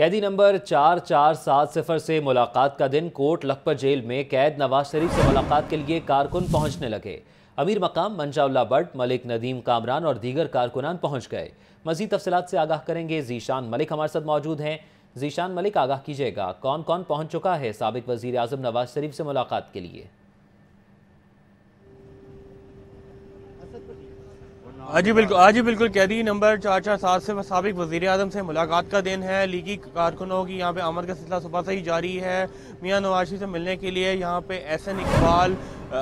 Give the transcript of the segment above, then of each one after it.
قیدی نمبر چار چار سات صفر سے ملاقات کا دن کوٹ لکھپت جیل میں قید نواز شریف سے ملاقات کے لیے کارکن پہنچنے لگے۔ امیر مقام منجا اللہ بٹ، ملک ندیم کامران اور دیگر کارکنان پہنچ گئے۔ مزید تفصیلات سے آگاہ کریں گے زیشان ملک، ہمارے ساتھ موجود ہیں۔ زیشان ملک، آگاہ کیجیے گا۔ کون کون پہنچ چکا ہے سابق وزیر اعظم نواز شریف سے ملاقات کے لیے؟ جی بالکل آجی بالکل قیدی نمبر چار چار سات سے سابق وزیر اعظم سے ملاقات کا دن ہے۔ لیگی کارکنوں کی یہاں پہ آمد کا سلسلہ صبح سے ہی جاری ہے۔ میاں نوازی سے ملنے کے لیے یہاں پہ ایس این اقبال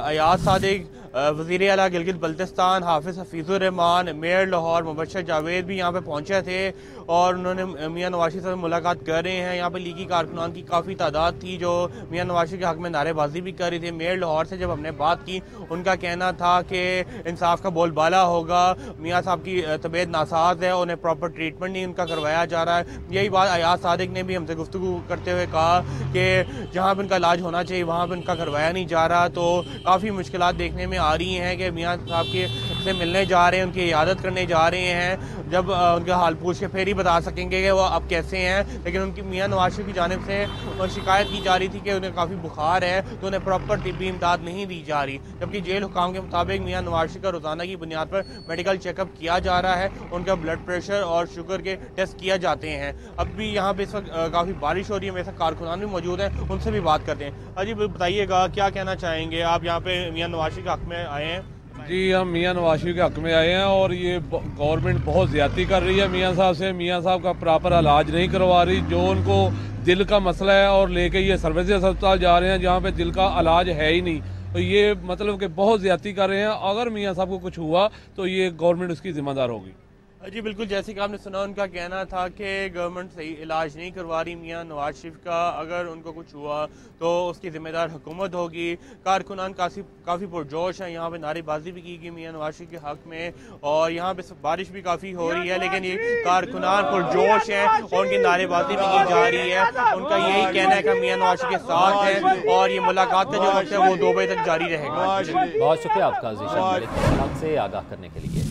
ایاز صادق وزیر اعلیٰ گلگت بلتستان حافظ حفیظ الرحمان، میئر لاہور مبشر جاوید بھی یہاں پہ پہنچے تھے اور انہوں نے میاں نوازی سے ملاقات کر رہے ہیں۔ یہاں پہ لیگی کارکنان کی کافی تعداد تھی جو میاں نوازی کے حق میں نعرے بازی بھی کر رہی تھی۔ میئر لاہور سے جب ہم نے بات کی، ان کا کہنا تھا کہ انصاف کا بول بالا ہوگا، میاں صاحب کی طبیعت ناساز ہے، انہیں پراپر ٹریٹمنٹ نہیں ان کا کروایا جا رہا ہے۔ یہی بات ایاز صادق نے بھی ہم سے گفتگو کرتے ہوئے کہا کہ جہاں پہ ان کا علاج ہونا چاہیے، وہاں پہ ان کا کروایا نہیں جا رہا۔ تو کافی مشکلات دیکھنے میں آ رہی ہیں کہ میاں صاحب کے سے ملنے جا رہے ہیں، ان کی عیادت کرنے جا رہے ہیں۔ جب ان کا حال پوچھ کے پھر ہی بتا سکیں گے کہ وہ اب کیسے ہیں۔ لیکن ان کی میاں نواز شریف کی جانب سے شکایت کی جا رہی تھی کہ انہیں کافی بخار ہے، تو انہیں پراپر طبی امداد نہیں دی جا رہی۔ جبکہ جیل حکام کے مطابق میاں نواز شریف کا روزانہ کی بنیاد پر میڈیکل چیک اپ کیا جا رہا ہے۔ ان کا بلڈ پریشر اور شوگر کے ٹیسٹ کیا جاتے ہیں۔ اب بھی یہاں پہ اس وقت کافی بارش ہو رہی ہے۔ میرے ساتھ کارکنان بھی موجود ہیں، ان سے بھی بات کرتے ہیں۔ اجی، بتائیے گا، کیا کہنا چاہیں گے آپ یہاں پہ میاں نواز شریف کے حق میں آئے ہیں؟ جی ہم میاں نواشی کے حق میں آئے ہیں اور یہ گورنمنٹ بہت زیادتی کر رہی ہے میاں صاحب سے۔ میاں صاحب کا پراپر علاج نہیں کروا رہی، جو ان کو دل کا مسئلہ ہے اور لے کے یہ سروسز اسپتال جا رہے ہیں جہاں پہ دل کا علاج ہے ہی نہیں۔ تو یہ مطلب کہ بہت زیادتی کر رہے ہیں۔ اگر میاں صاحب کو کچھ ہوا تو یہ گورنمنٹ اس کی ذمہ دار ہوگی۔ جی بالکل جیسے کہ آپ نے سنا ان کا کہنا تھا کہ گورنمنٹ صحیح علاج نہیں کروا رہی میاں نواز شریف کا۔ اگر ان کو کچھ ہوا تو اس کی ذمہ دار حکومت ہوگی۔ کارکنان کافی کافی پرجوش ہیں۔ یہاں پہ نعرے بازی بھی کی گئی میاں نواز شریف کے حق میں اور یہاں پہ بارش بھی کافی ہو رہی ہے لیکن یہ کارکنان پرجوش ہیں اور ان کی نعرے بازی بھی کی جا رہی ہے۔ ان کا یہی کہنا ہے کہ میاں نواز شریف کے ساتھ ہیں اور یہ ملاقات کا جو وقت ہے وہ دو بجے تک جاری رہے گا۔ بہت شکریہ آپ کا سے آگاہ کرنے کے لیے۔